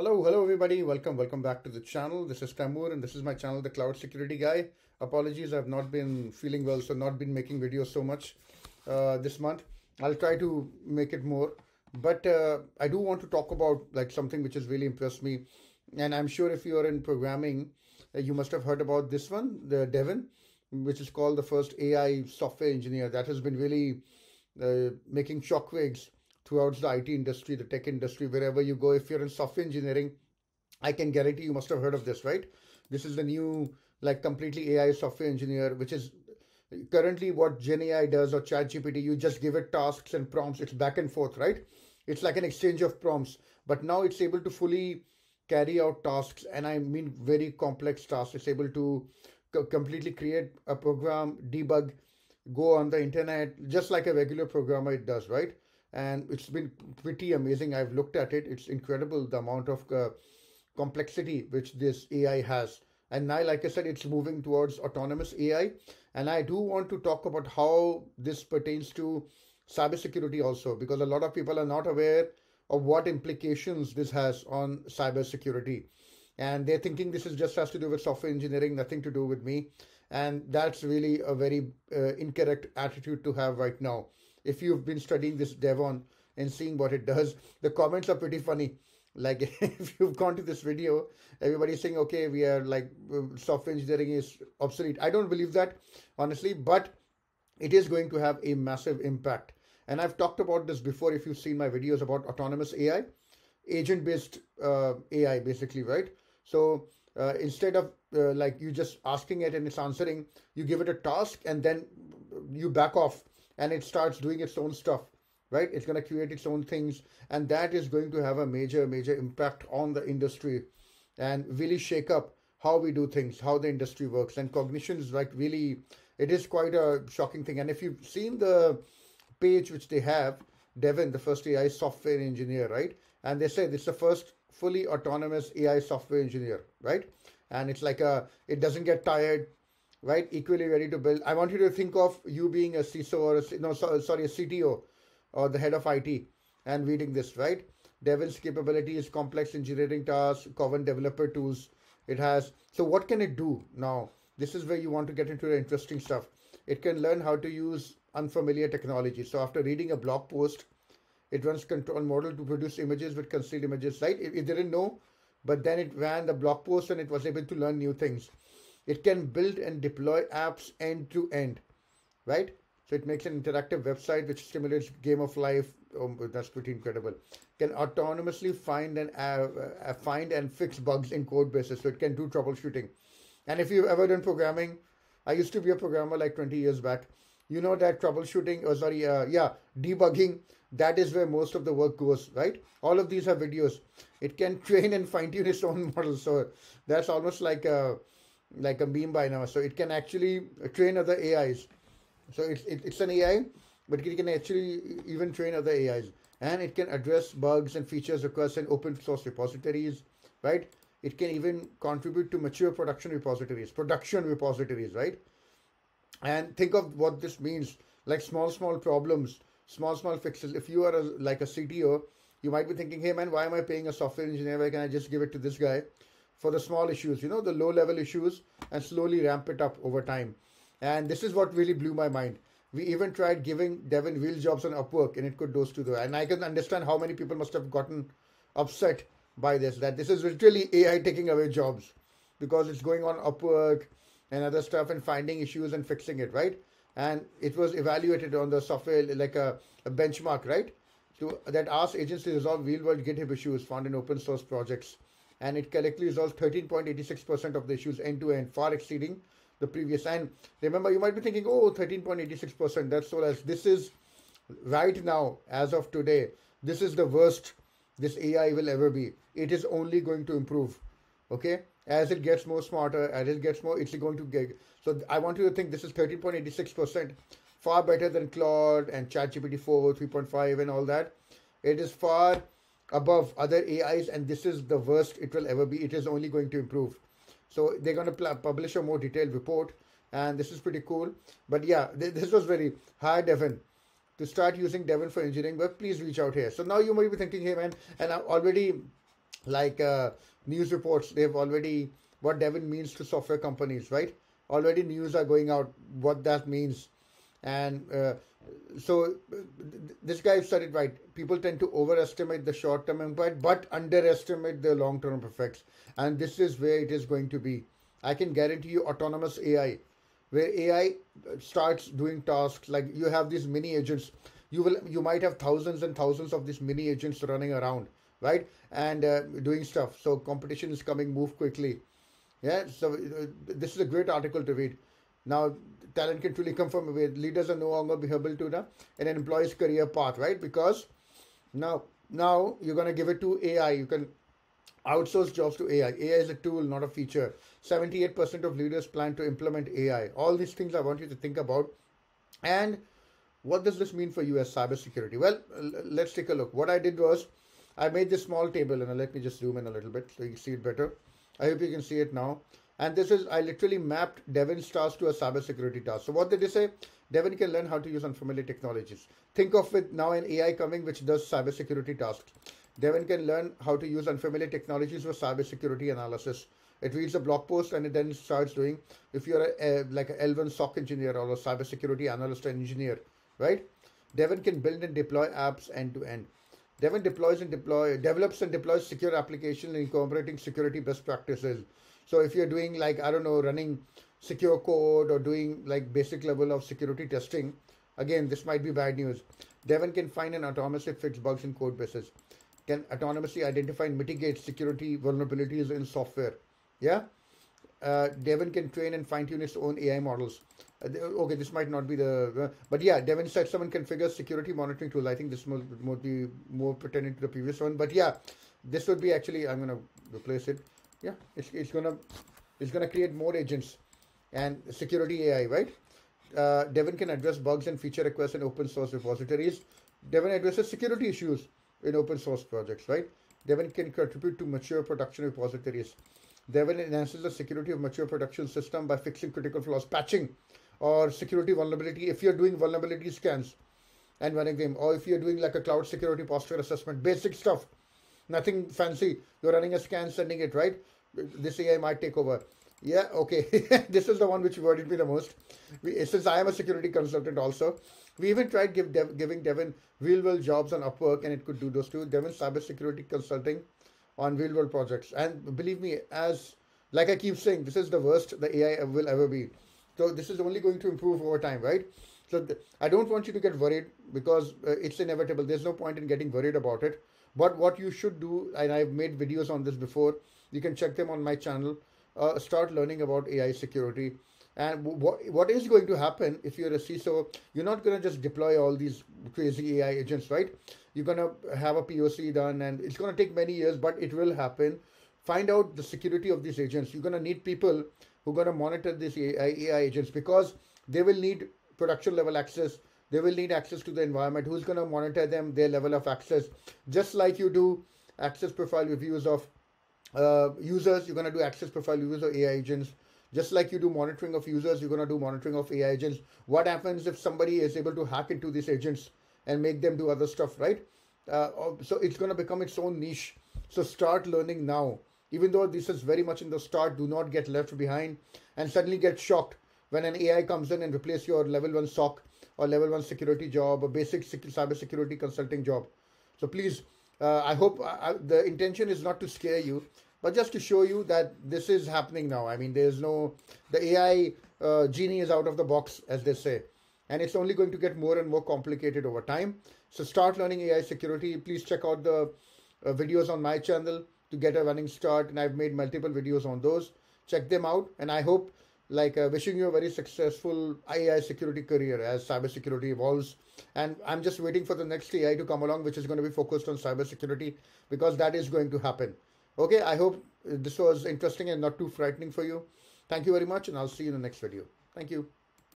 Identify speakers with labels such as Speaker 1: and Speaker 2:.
Speaker 1: Hello, hello everybody. Welcome, welcome back to the channel. This is Taimur and this is my channel, The Cloud Security Guy. Apologies, I've not been feeling well, so not been making videos so much uh, this month. I'll try to make it more. But uh, I do want to talk about like something which has really impressed me. And I'm sure if you are in programming, uh, you must have heard about this one, the Devin, which is called the first AI software engineer. That has been really uh, making shockwaves throughout the IT industry, the tech industry, wherever you go. If you're in software engineering, I can guarantee you must have heard of this, right? This is the new, like, completely AI software engineer, which is currently what Gen AI does or ChatGPT. You just give it tasks and prompts. It's back and forth, right? It's like an exchange of prompts. But now it's able to fully carry out tasks, and I mean very complex tasks. It's able to co- completely create a program, debug, go on the internet, just like a regular programmer it does, right? And it's been pretty amazing. I've looked at it. It's incredible the amount of uh, complexity which this AI has. And now, like I said, it's moving towards autonomous AI. And I do want to talk about how this pertains to cybersecurity also, because a lot of people are not aware of what implications this has on cybersecurity. And they're thinking this is just has to do with software engineering, nothing to do with me. And that's really a very uh, incorrect attitude to have right now if you've been studying this Devin and seeing what it does. The comments are pretty funny. Like if you've gone to this video, everybody's saying, okay, we are like software engineering is obsolete. I don't believe that, honestly, but it is going to have a massive impact. And I've talked about this before if you've seen my videos about autonomous AI, agent based uh, AI, basically, right? So uh, instead of uh, like you just asking it and it's answering, you give it a task and then you back off and it starts doing its own stuff right? It's going to create its own things and that is going to have a major major impact on the industry and really shake up how we do things how the industry works. And cognition is like really it is quite a shocking thing. And if you've seen the page which they have devin the first ai software engineer right? And they say this is the first fully autonomous ai software engineer right? And it's like a it doesn't get tired right? Equally ready to build. I want you to think of you being a CISO or a, no, sorry, a CTO or the head of IT and reading this, right? Devin's capability is complex engineering tasks, common developer tools. It has. So what can it do now? This is where you want to get into the interesting stuff. It can learn how to use unfamiliar technology. So after reading a blog post, it runs control model to produce images with concealed images, right? It, it didn't know, but then it ran the blog post and it was able to learn new things. It can build and deploy apps end to end, right? So it makes an interactive website which stimulates game of life. Oh, that's pretty incredible. Can autonomously find and uh, uh, find and fix bugs in code bases. So it can do troubleshooting. And if you've ever done programming, I used to be a programmer like 20 years back. You know that troubleshooting, oh sorry, uh, yeah, debugging. That is where most of the work goes, right? All of these are videos. It can train and fine tune its own model. So that's almost like a like a meme by now. So it can actually train other AIs. So it's, it, it's an AI, but it can actually even train other AIs. And it can address bugs and features requests in open source repositories, right? It can even contribute to mature production repositories, production repositories, right? And think of what this means, like small, small problems, small, small fixes. If you are a, like a CTO, you might be thinking, hey man, why am I paying a software engineer? Why can I just give it to this guy? For the small issues, you know, the low level issues, and slowly ramp it up over time. And this is what really blew my mind. We even tried giving Devin real jobs on Upwork, and it could those to the. And I can understand how many people must have gotten upset by this. That this is literally AI taking away jobs because it's going on Upwork and other stuff and finding issues and fixing it, right? And it was evaluated on the software like a, a benchmark, right? To, that asks agents to resolve real world GitHub issues found in open source projects and it collectively resolves 13.86% of the issues end to end, far exceeding the previous. And remember, you might be thinking, oh, 13.86%, that's so less. This is right now, as of today, this is the worst this AI will ever be. It is only going to improve. Okay? As it gets more smarter, as it gets more, it's going to get. So I want you to think this is 13.86%, far better than Claude and ChatGPT 4, 3.5, and all that. It is far above other AIs, and this is the worst it will ever be. It is only going to improve. So they're going to publish a more detailed report, and this is pretty cool. But yeah, th this was very hi Devin. To start using Devin for engineering work, please reach out here. So now you might be thinking, hey man, and I already like uh, news reports. They've already what Devin means to software companies, right? Already news are going out what that means, and uh, so uh, this guy said it right. People tend to overestimate the short-term impact, but underestimate the long-term effects, and this is where it is going to be. I can guarantee you, autonomous AI, where AI starts doing tasks like you have these mini agents. You will, you might have thousands and thousands of these mini agents running around, right, and uh, doing stuff. So competition is coming. Move quickly. Yeah. So uh, this is a great article to read. Now talent can truly come from where leaders are no longer able to the an employee's career path, right? Because now now you're gonna give it to AI. You can outsource jobs to AI. AI is a tool, not a feature. 78% of leaders plan to implement AI. All these things I want you to think about. And what does this mean for you as cybersecurity? Well, let's take a look. What I did was I made this small table and let me just zoom in a little bit so you can see it better. I hope you can see it now. And this is, I literally mapped Devin's task to a cybersecurity task. So what did they say? Devin can learn how to use unfamiliar technologies. Think of it now an AI coming which does cybersecurity tasks. Devin can learn how to use unfamiliar technologies for cybersecurity analysis. It reads a blog post and it then starts doing, if you're a, a, like a L1 SOC engineer or a cybersecurity analyst and engineer, right? Devin can build and deploy apps end to end. Devin deploys and deploy, develops and deploys secure applications incorporating security best practices. So if you're doing like, I don't know, running secure code or doing like basic level of security testing, again, this might be bad news. Devin can find and autonomously fix bugs in code bases. Can autonomously identify and mitigate security vulnerabilities in software. Yeah. Uh, Devin can train and fine tune its own AI models. Uh, okay, this might not be the, uh, but yeah, Devin said someone configure security monitoring tool. I think this would be more pertaining to the previous one, but yeah, this would be actually, I'm going to replace it yeah it's, it's gonna it's gonna create more agents and security AI right? Uh, Devin can address bugs and feature requests in open source repositories. Devin addresses security issues in open source projects right? Devin can contribute to mature production repositories. Devin enhances the security of mature production system by fixing critical flaws patching or security vulnerability if you're doing vulnerability scans and running them or if you're doing like a cloud security posture assessment basic stuff nothing fancy. You're running a scan, sending it, right? This AI might take over. Yeah, okay. this is the one which worried me the most. We, since I am a security consultant also, we even tried give Dev, giving Devin real world jobs on Upwork and it could do those too. Devin cybersecurity consulting on real world projects. And believe me, as like I keep saying, this is the worst the AI will ever be. So this is only going to improve over time, right? So th- I don't want you to get worried because uh, it's inevitable. There's no point in getting worried about it. But what you should do, and I've made videos on this before, you can check them on my channel. Uh, start learning about AI security. And what what is going to happen if you're a CISO? You're not going to just deploy all these crazy AI agents, right? You're going to have a POC done, and it's going to take many years, but it will happen. Find out the security of these agents. You're going to need people who are going to monitor these AI, AI agents because they will need production level access they will need access to the environment. Who's going to monitor them, their level of access? Just like you do access profile reviews of uh, users, you're going to do access profile reviews of AI agents. Just like you do monitoring of users, you're going to do monitoring of AI agents. What happens if somebody is able to hack into these agents and make them do other stuff, right? Uh, so it's going to become its own niche. So start learning now. Even though this is very much in the start, do not get left behind and suddenly get shocked when an AI comes in and replace your level one SOC or level one security job, a basic cyber security consulting job. So please, uh, I hope uh, the intention is not to scare you, but just to show you that this is happening now. I mean, there's no, the AI uh, genie is out of the box, as they say, and it's only going to get more and more complicated over time. So start learning AI security. Please check out the uh, videos on my channel to get a running start, and I've made multiple videos on those. Check them out, and I hope like uh, wishing you a very successful AI security career as cybersecurity evolves. And I'm just waiting for the next AI to come along, which is going to be focused on cybersecurity because that is going to happen. Okay, I hope this was interesting and not too frightening for you. Thank you very much, and I'll see you in the next video. Thank you.